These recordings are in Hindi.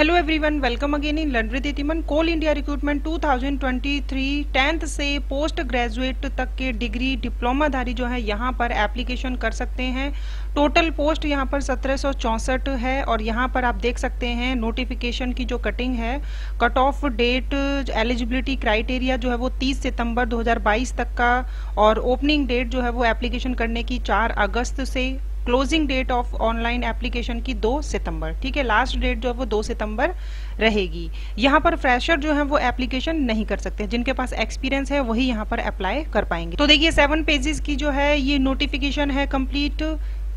Hello everyone welcome again in लंड्री दीतिमन कोल इंडिया रिक्रूटमेंट 2023 टेंथ से पोस्ट ग्रेजुएट तक के डिग्री डिप्लोमाधारी जो है, यहाँ पर एप्लीकेशन कर सकते हैं। टोटल पोस्ट यहाँ पर सत्रह है और यहाँ पर आप देख सकते हैं नोटिफिकेशन की जो कटिंग है। Cut off date eligibility criteria जो है वो 30 सितंबर 2022 तक का और ओपनिंग डेट जो है वो एप्लीकेशन करने की 4 अगस्त से closing date of online application की 2 सितंबर, ठीक है? लास्ट डेट जो है वो 2 सितंबर रहेगी। यहाँ पर फ्रेशर जो है वो एप्लीकेशन नहीं कर सकते। जिनके पास एक्सपीरियंस है, वही यहाँ पर अप्लाई कर पाएँगे। तो देखिए सेवन पेजेस की जो है, ये नोटिफिकेशन है कंप्लीट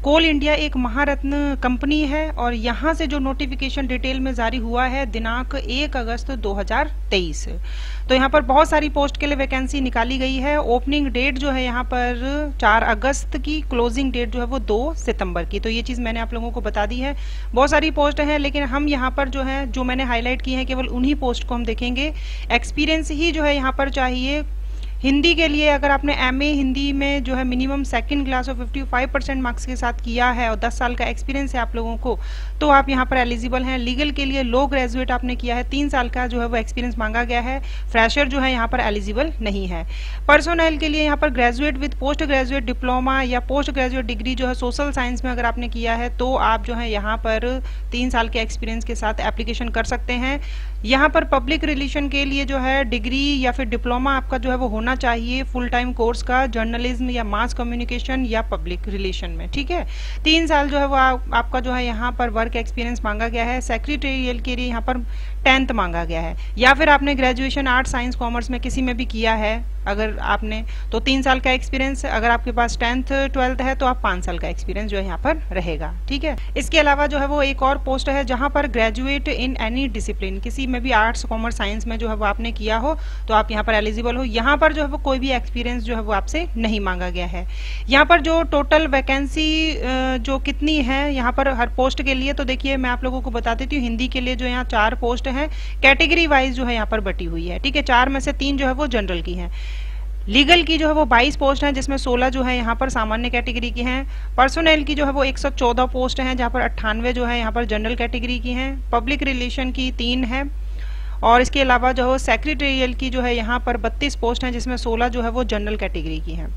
कोल इंडिया एक महारत्न कंपनी है और यहाँ से जो नोटिफिकेशन डिटेल में जारी हुआ है, दिनांक 1 अगस्त 2023 तो यहाँ पर बहुत सारी पोस्ट के लिए वैकेंसी निकाली गई है। ओपनिंग डेट जो है यहाँ पर 4 अगस्त की क्लोजिंग डेट जो है वो 2 सितंबर की। तो ये चीज़ मैंने आप लोगों को बता दी है। बहुत सारी पोस्ट है, लेकिन हम यहाँ पर जो है, जो मैंने हाईलाइट की है, केवल उन्हीं पोस्ट को हम देखेंगे। एक्सपीरियंस ही जो है यहाँ पर चाहिए हिंदी के लिए अगर आपने एमए हिंदी में जो है मिनिमम सेकंड क्लास और 55 परसेंट मार्क्स के साथ किया है और 10 साल का एक्सपीरियंस है आप लोगों को तो आप यहाँ पर एलिजिबल हैं। लीगल के लिए लो ग्रेजुएट आपने किया है। तीन साल का जो है वो एक्सपीरियंस मांगा गया है। फ्रेशर जो है यहाँ पर एलिजिबल नहीं है। पर्सोनल के लिए यहाँ पर graduate with post graduate diploma या पोस्ट ग्रेजुएट डिग्री जो है सोशल साइंस में अगर आपने किया है तो आप जो है यहाँ पर तीन साल के एक्सपीरियंस के साथ एप्लीकेशन कर सकते हैं। यहाँ पर पब्लिक रिलेशन के लिए जो है डिग्री या फिर डिप्लोमा आपका जो है वो होना चाहिए फुल टाइम कोर्स का जर्नलिज्म या मास कम्युनिकेशन या पब्लिक रिलेशन में ठीक है? तीन साल जो है वो आ, आपका जो है यहाँ पर वर्क एक्सपीरियंस मांगा गया है सेक्रेटेरियल के लिए यहाँ पर टेंथ मांगा गया है। या फिर आपने ग्रेजुएशन आर्ट साइंस कॉमर्स में किसी में भी किया है? अगर आपने तो तीन साल का एक्सपीरियंस अगर आपके पास टेंथ ट्वेल्थ है तो आप पाँच साल का एक्सपीरियंस जो है यहाँ पर रहेगा, ठीक है? इसके अलावा जो है वो एक और पोस्ट है जहाँ पर ग्रेजुएट इन एनी डिसिप्लिन किसी में भी आर्ट्स कॉमर्स साइंस में जो है वो आपने किया हो तो आप यहाँ पर एलिजिबल हो। यहाँ पर जो है वो कोई भी एक्सपीरियंस जो है वो आपसे नहीं मांगा गया है। यहाँ पर जो टोटल वैकेंसी जो कितनी है, यहाँ पर हर पोस्ट के लिए तो देखिए मैं आप लोगों को बता देती हूँ, हिंदी के लिए जो यहाँ चार पोस्ट है कैटेगरी वाइज जो है यहाँ पर बटी हुई है, ठीक है? चार में से तीन जो है वो जनरल की है। लीगल की जो है वो 22 पोस्ट हैं, जिसमें 16 जो है यहाँ पर सामान्य कैटेगरी की हैं। पर्सोनल की जो है वो 114 पोस्ट हैं, जहाँ पर अट्ठानवे जो है यहाँ पर जनरल कैटेगरी की हैं। पब्लिक रिलेशन की तीन है। और इसके अलावा जो है सेक्रेटेरियल की जो है यहाँ पर 32 पोस्ट हैं, जिसमें 16 जो है वो जनरल कैटेगरी की हैं।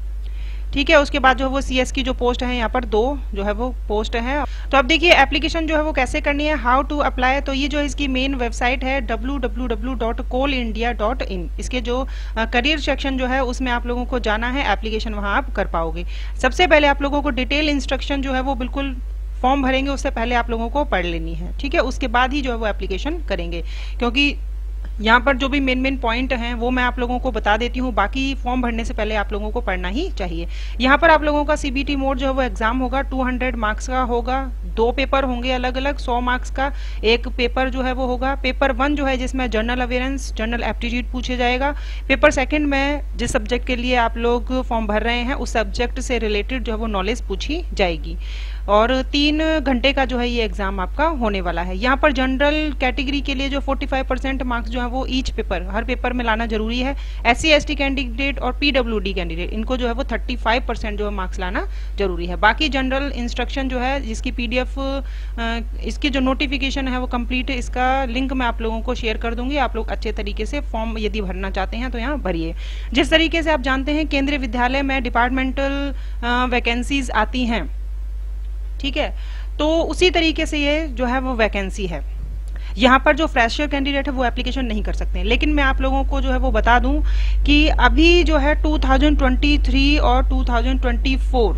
ठीक है, उसके बाद जो है वो सी की जो पोस्ट है, यहाँ पर दो जो है वो पोस्ट है। तो अब देखिए एप्लीकेशन जो है वो कैसे करनी है हाउ टू अप्लाई तो ये जो इसकी मेन वेबसाइट है www.coalindia.in इसके जो करियर सेक्शन जो है, उसमें आप लोगों को जाना है एप्लीकेशन वहाँ आप कर पाओगे। सबसे पहले आप लोगों को डिटेल इंस्ट्रक्शन जो है वो बिल्कुल फॉर्म भरेंगे, उससे पहले आप लोगों को पढ़ लेनी है, ठीक है? उसके बाद ही जो है वो एप्लीकेशन करेंगे, क्योंकि यहाँ पर जो भी मेन मेन पॉइंट हैं, वो मैं आप लोगों को बता देती हूँ। बाकी फॉर्म भरने से पहले आप लोगों को पढ़ना ही चाहिए। यहाँ पर आप लोगों का सीबीटी मोड जो है, वो एग्ज़ाम होगा। 200 मार्क्स का होगा। दो पेपर होंगे अलग अलग 100 मार्क्स का। एक पेपर जो है, वो होगा। पेपर वन जो है, जिसमें जनरल अवेयरेंस जनरल एप्टीट्यूड पूछे जाएगा। पेपर सेकंड में जिस सब्जेक्ट के लिए आप लोग फॉर्म भर रहे हैं, उस सब्जेक्ट से रिलेटेड जो है, वो नॉलेज पूछी जाएगी। और तीन घंटे का जो है, ये एग्ज़ाम आपका होने वाला है। यहाँ पर जनरल कैटेगरी के लिए जो 45 परसेंट मार्क्स जो है वो ईच पेपर हर पेपर में लाना ज़रूरी है। एस सी कैंडिडेट और पीडब्ल्यूडी कैंडिडेट इनको जो है वो 35 परसेंट जो है मार्क्स लाना ज़रूरी है। बाकी जनरल इंस्ट्रक्शन जो है, जिसकी पीडीएफ इसकी जो नोटिफिकेशन है, वो कंप्लीट इसका लिंक मैं आप लोगों को शेयर कर दूँगी। आप लोग अच्छे तरीके से फॉर्म यदि भरना चाहते हैं तो यहाँ भरिए। जिस तरीके से आप जानते हैं, केंद्रीय विद्यालय में डिपार्टमेंटल वैकेंसीज आती हैं, ठीक है? तो उसी तरीके से ये जो है वो वैकेंसी है। यहाँ पर जो फ्रेशर कैंडिडेट है, वो एप्लीकेशन नहीं कर सकते हैं। लेकिन मैं आप लोगों को जो है वो बता दूँ कि अभी जो है 2023 और 2024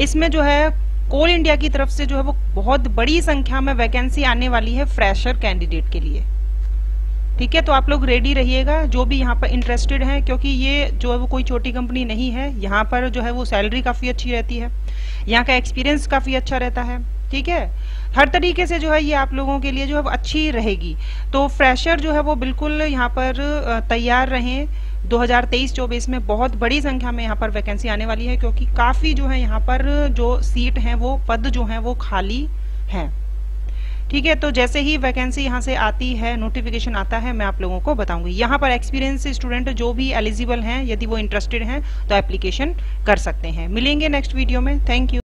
इसमें जो है कोल इंडिया की तरफ़ से जो है वो बहुत बड़ी संख्या में वैकेंसी आने वाली है फ्रेशर कैंडिडेट के लिए। ठीक है? तो आप लोग रेडी रहिएगा, जो भी यहाँ पर इंटरेस्टेड हैं, क्योंकि ये जो है वो कोई छोटी कंपनी नहीं है। यहाँ पर जो है वो सैलरी काफ़ी अच्छी रहती है। यहाँ का एक्सपीरियंस काफ़ी अच्छा रहता है। ठीक है? हर तरीके से जो है ये आप लोगों के लिए जो है अच्छी रहेगी। तो फ्रेशर जो है वो बिल्कुल यहाँ पर तैयार रहें। 2023-24 में बहुत बड़ी संख्या में यहाँ पर वैकेंसी आने वाली है क्योंकि काफ़ी जो है यहाँ पर जो सीट हैं वो, पद जो हैं वो खाली हैं। ठीक है? तो जैसे ही वैकेंसी यहाँ से आती है, नोटिफिकेशन आता है, मैं आप लोगों को बताऊँगी। यहाँ पर एक्सपीरियंस स्टूडेंट जो भी एलिजिबल हैं, यदि वो इंटरेस्टेड हैं तो एप्लीकेशन कर सकते हैं। मिलेंगे नेक्स्ट वीडियो में। Thank you.